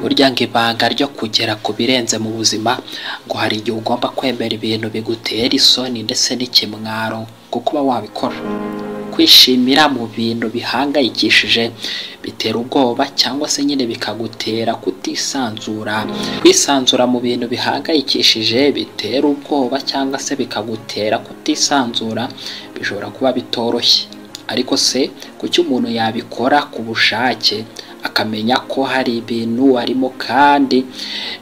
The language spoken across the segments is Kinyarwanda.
burya ngo ibanga ryo kugera ku birenze mu buzima ngo hari igihe ugomba kwemera ibintu bigutera isoni ndetse n'ikimwaro kuko uba wabikora. Kwishimira mu bintu bihangayikishije bitera ubwoba cyangwa se nyine bikagutera kutisanzura. Kwisanzura mu bintu bihangayikishije bitera ubwoba cyangwa se bikagutera kutisanzura bishobora kuba bitoroshye. Ariko se kuki umuntu yabikora ku bushake? Akamenya ko hari ibintu arimo kandi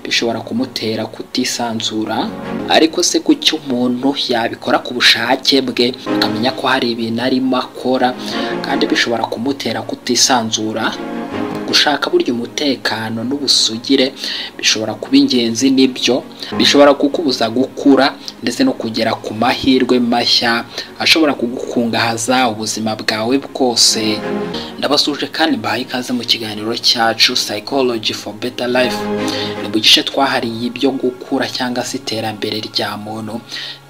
bishobora kumutera kutisanzura ariko se kuki umuntu yabikora ku bushake bwe? Akamenya ko hari ibintu arimo akora kandi bishobora kumutera kutisanzura gushaka burya umutekano n'ubusugire bishobora kuba ingenzi n'ibyo. Bishobora kukubuza gukura ndetse no kugera ku mahirwe mashya ashobora kugukungahaza ubuzima bwawe bwose. Ndabasuje kandi mbahaye ikaze mu kiganiro cyacu psychology for better life. Ni mu gice twahariye ibyo gukura cyangwa se iterambere rya muntu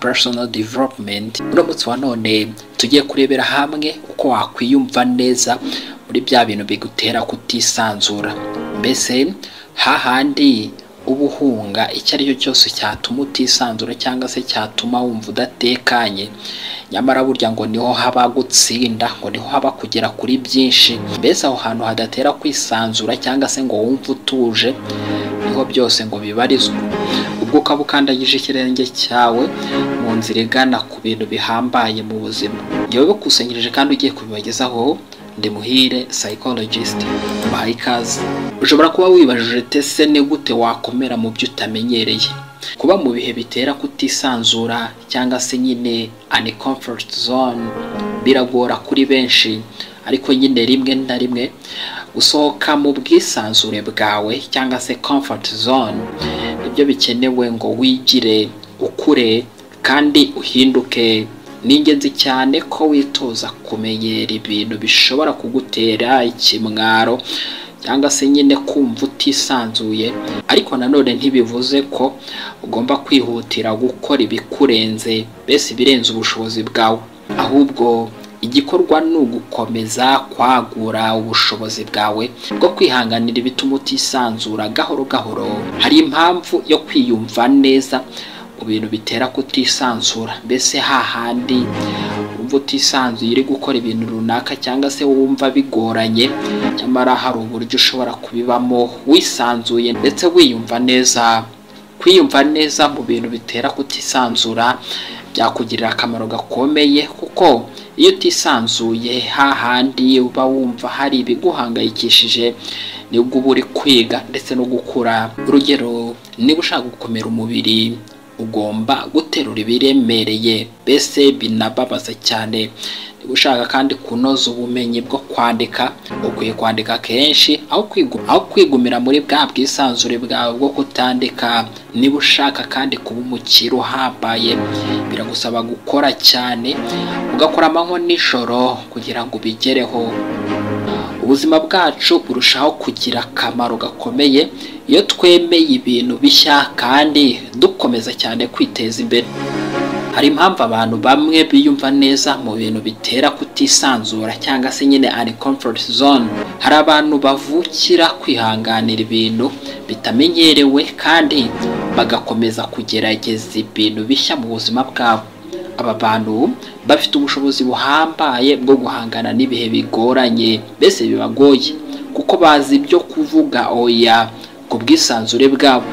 personal development. Uramutse wa none tugiye kurebera hamwe uko wakwiyumva neza muri bya bintu bigutera kutisanzura. Mbese hahandi uba uhunga icyo ari cyo cyose cyatuma utisanzura cyangwa se cyatuma wumva udatekanye nyamara burya ngo ni ho haba gutsinda ngo ni ho haba kugera kuri byinshi. Mbese aho hantu hadatera kwisanzura cyangwa se ngo wumve utuje ni ho byose ngo bibarizwa. Ubwo ukaba ukandagije ikirenge cyawe mu nzira igana ku bintu bihambaye mu buzima. Yewe bakusanyirije kandi ugiye kubibagezaho ndi muhire psychologist mbahaye ikaze ushobora kuba wibajije tese ni gute wakomera mu byo utamenyereye? Kuba mu bihe bitera kutisanzura cyangwa se nyine ani comfort zone biragora kuri benshi. Ariko nyine rimwe na rimwe gusohoka mu bwisanzure bwawe cyangwa se comfort zone ni byo bikenewe ngo wigire ukure kandi uhinduke. Ni ingenzi cyane ko witoza kumenyera ibintu bishobora kugutera ikimwaro cyangwa se nyine kumva utisanzuye. Ariko nanone ntibivuze ko ugomba kwihutira gukora ibikurenze mbese ibirenze ubushobozi bwawe. Ahubwo igikorwa ni ugukomeza kwagura ubushobozi bwawe bwo kwihanganira ibituma utisanzura gahoro gahoro. Hari impamvu yo kwiyumva neza mu bintu bitera kutisanzura mbese hahandi wumva utisanzuye uri gukora ibintu runaka cyangwa se wumva bigoranye nyamara hari uburyo ushobora kubibamo wisanzuye ndetse wiyumva neza. Kwiyumva neza mu bintu bitera kutisanzura byakugirira akamaro gakomeye kuko iyo utisanzuye hahandi uba wumva hari ibiguhangayikishije ni bwo uba uri kwiga ndetse no gukura. Urugero niba ushaka gukomera umubiri ugomba guterura ibiremereye. Mbese binababaza cyane. Niba ushaka kandi kunoza ubumenyi bwo kwandika ukwiye kwandika kenshi aho kwigumira muri bwa bwisanzure bwawe bwo kutandika. Niba ushaka kandi kuba umukire uhambaye biragusaba gukora cyane ugakora amanywa nijoro kugira ngo ubigereho. Ubuzima bwacu burushaho kugira akamaro gakomeye iyo twemeye ibintu bishya kandi dukomeza cyane kwiteza imbere. Hari impamvu abantu bamwe biyumva neza mu bintu bitera kutisanzura cyangwa se nyine ani comfort zone. Hari abantu bavukira kwihanganira ibintu bitamenyerewe kandi bagakomeza kugerageza ibintu bishya mu buzima bwabo. Aba bantu bafite ubushobozi buhambaye bwo guhangana n'ibihe bigoranye. Mbese bibagoye? Kuko bazi ibyo kuvuga. Oya ku bwisanzure bwabo.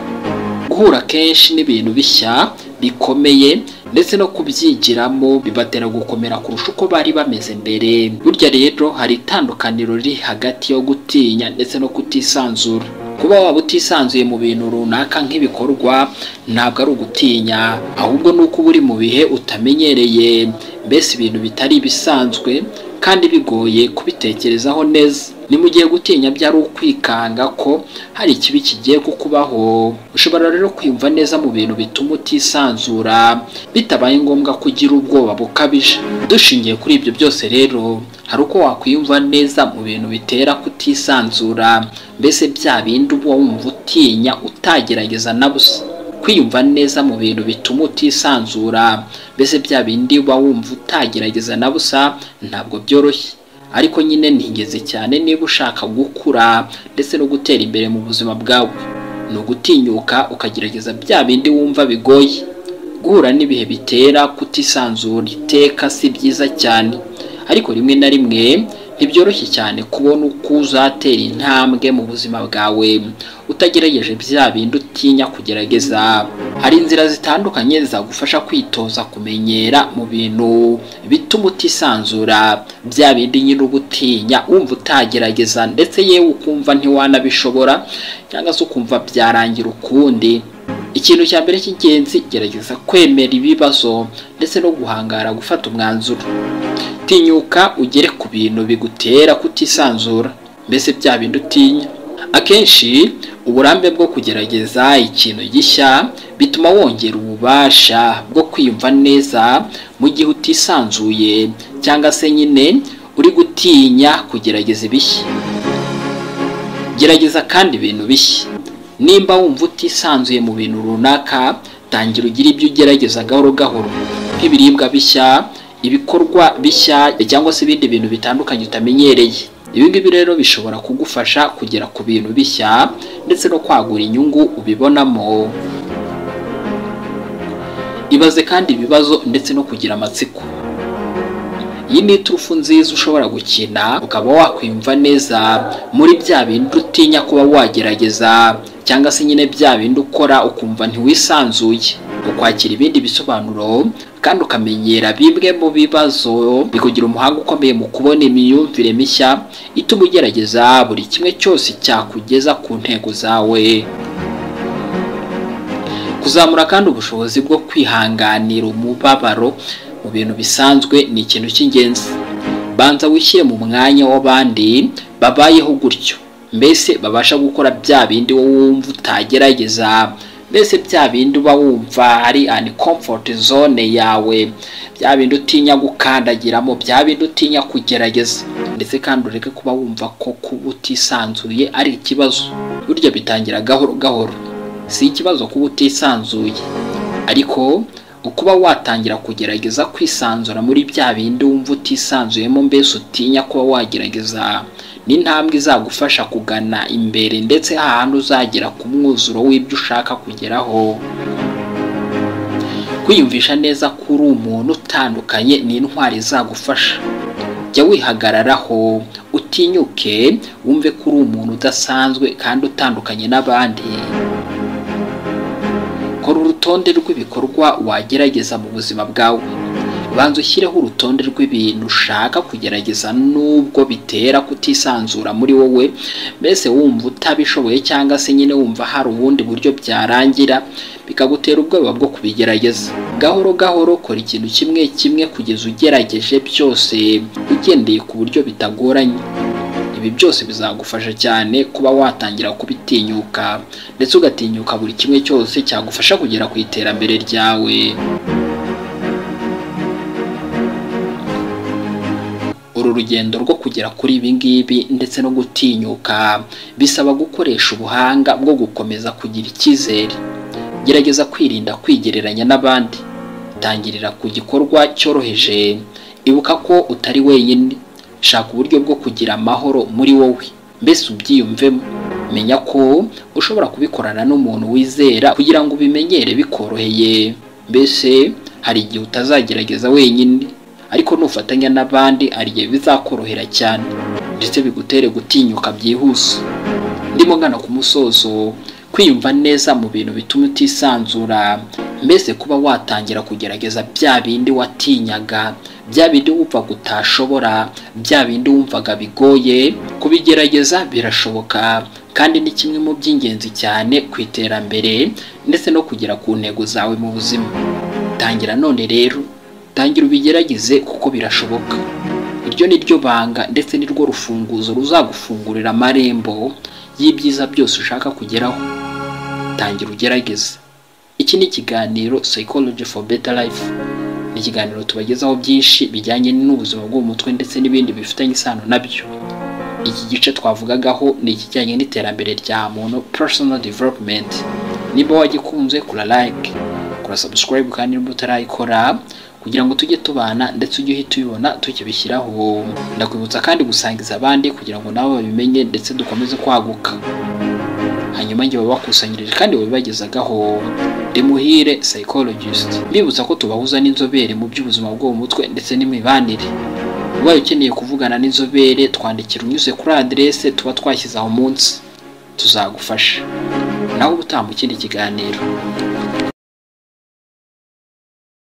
Guhura kenshi n'ibintu bishya bikomeye ndetse no kubyigiramo bibatera gukomera kurusha uko bari bameze mbere. Burya rero hari itandukaniro riri hagati yo gutinya ndetse no kutisanzura. Kuba waba utisanzuye mu bintu runaka nk'ibikorwa ntabwo ari ugutinya ahubwo ni uko uba uri mu bihe utamenyereye. Mbese ibintu bitari ibisanzwe kandi bigoye kubitekerezaho neza. Ni mu gihe gutinya byari ukwikanga ko hari ikibi kigiye kukubaho. Ushobora rero kwiyumva neza mu bintu bituma utisanzura bitabaye ngombwa ko ugira ubwoba bukabije. Dushingiye kuri ibyo byose rero hari uko wakwiyumva neza mu bintu bitera kutisanzura mbese bya bindi uba wumva utinya utagerageza na busa. Kwiyumva neza mu bintu bituma utisanzura mbese bya bindi uba wumva utagerageza na busa ntabwo byoroshye. Ariko nyine ni ingenzi cyane niba ushaka gukura ndetse no gutera imbere mu buzima bwawe. Ni ugutinyuka ukagerageza bya bindi wumva bigoye. Guhura n'ibihe bitera kutisanzura. Iteka si byiza cyane. Ariko rimwe na rimwe ntibyoroshye cyane kubona uko uzatera intambwe mu buzima bwawe utagerageje bya bindi utinya kugerageza. Hari inzira zitandukanye zagufasha kwitoza kumenyera mu bintu bituma utisanzura bya bindi nyine uba utinya wumva utagerageza ndetse yewe ukumva ntiwanabishobora cyangwa se ukumva byarangira ukundi. Ikintu cya mbere cy'ingenzi gerageza kwemera ibibazo ndetse no guhangara gufata umwanzuro. Tinyuka ugere ku bintu bigutera kutisanzura mbese bya bindi utinya. Akenshi uburambe bwo kugerageza ikintu gishya bituma wongera ububasha bwo kwiyumva neza mu gihe utisanzuye cyangwa se nyine uri gutinya kugerageza ibishya. Gerageza kandi ibintu bishya. Nimba wumva utisanzuye mu bintu runaka tangira ugire ibyo ugerageza gahoro gahoro. Nk'ibiribwa bishya ibikorwa bishya cyangwa se ibindi bintu bitandukanye utamenyereye. Ibi ngibi rero bishobora kugufasha kugera ku bintu bishya ndetse no kwagura inyungu ubibonamo. Ibaze kandi ibibazo ndetse no kugira amatsiko. Iyi ni iturufu nziza ushobora gukina ukaba wakwiyumva neza muri bya bindi utinya kuba wagerageza cyangwa se nyine bya bindi ukora ukumva ntiwisanzuye. Ukwakira ibindi bisobanuro kandi ukamenyera bimwe mu bibazo bikugira umuhanga ukomeye mu kubona imyumvire mishya ituma ugerageza buri kimwe cyose cyakugeza ku ntego zawe. Kuzamura kandi ubushobozi bwo kwihanganira umubabaro mu bintu bisanzwe ni ikintu cy'ingenzi. Banza wishyire mu mwanya w'abandi babayeho gutyo. Mbese babasha gukora bya bindi wowe wumva utagerageza. Mbese bya bindi uba wumva ari ani comfort zone yawe. Bya bindi utinya gukandagiramo bya bindi utinya kugerageza. Ndetse kandi ureke kuba wumva ko kuba utisanzuye ari ikibazo. Burya bitangira gahoro gahoro. Si ikibazo kuba utisanzuye. Ariko ukuba watangira kugerageza kwisanzura muri bya bindi wumva utisanzuyemo mbese utinya kuba wagerageza. Ni intambwe izagufasha kugana imbere ndetse hahandi uzagera ku mwuzuro w'ibyo ushaka kugeraho. Kwiyumvisha neza ko uri umuntu utandukanye ni intwari izagufasha. Jya wihagararaho utinyuke wumve ko uri umuntu udasanzwe kandi utandukanye n'abandi. Urutonde rw'ibikorwa wagerageza mu buzima bwawe. Banza ushyireho urutonde rw'ibintu ushaka kugerageza nubwo bitera kutisanzura muri wowe mbese wumva utabishoboye cyangwa se nyine wumva hari ubundi buryo byarangira bikagutera ubwoba bwo kubigerageza. Gahoro gahoro kora ikintu kimwe kimwe kugeza ugerageje byose ugendeye ku buryo bitagoranye. Ibi byose bizagufasha cyane kuba watangira kubitinyuka ndetse ugatinyuka buri kimwe cyose cyagufasha kugera ku iterambere ryawe. Uru rugendo rwo kugera kuri ibi ngibi ndetse no gutinyuka bisaba gukoresha ubuhanga bwo gukomeza kugira icyizere. Gerageza kwirinda kwigereranya n'abandi. Tangirira ku gikorwa cyoroheje. Ibuka ko utari wenyine. Shaka uburyo bwo kugira amahoro muri wowe. Mbese ubyiyumvemo? Menya ko ushobora kubikorana n'umuntu wizera kugira ngo ubimenyere bikoroheye. Mbese hari igihe utazagerageza wenyine? Ariko nufatanya n'abandi hari igihe bizakorohera cyane. Ndetse bigutere gutinyuka byihuse. Ndimo ngana ku musozo kwiyumva neza mu bintu bituma utisanzura. Mbese kuba watangira kugerageza bya bindi watinyaga. Bya bindi wumvaga utashobora bya bindi wumvaga bigoye kubigerageza birashoboka. Kandi ni kimwe mu by'ingenzi cyane ku iterambere ndetse no kugera ku ntego zawe mu buzima. Tangira none rero tangira ubigerageze kuko birashoboka. Iryo ni ryo banga ndetse ni rwo rufunguzo ruzagufungurira amarembo y'ibyiza byose ushaka kugeraho. Tangira ugerageze. Iki ni ikiganiro psychology for better life. Ikiganiro tubagezaho byinshi bijyanye n'ubuzima bwo mu mutwe ndetse n'ibindi bifitanye isano na byo. Iki gice twavugagaho ni ikijyanye n'iterambere rya muntu personal development. Niba wagikunze kura like kora subscribe kandi niba utarayikora kugira ngo tujye tubana ndetse ujye uhita ubibona tukibishyiraho. Ndakwibutsa kandi gusangiza abandi kugira ngo nabo babimenye ndetse dukomeze kwaguka. Hanyuma njye babakusanyirije kandi babibagezagaho. Demuhire psychologist. Mbibutsa ko tubahuza n'inzobere mu by'ubuzima bwo mu mutwe ndetse n'imibanire. Ubaye ukeneye kuvugana n'inzobere twandikira unyuze kuri aderese tuba twashyize aho munsi. Tuzagufasha. Nawe ubutaha mu kiganiro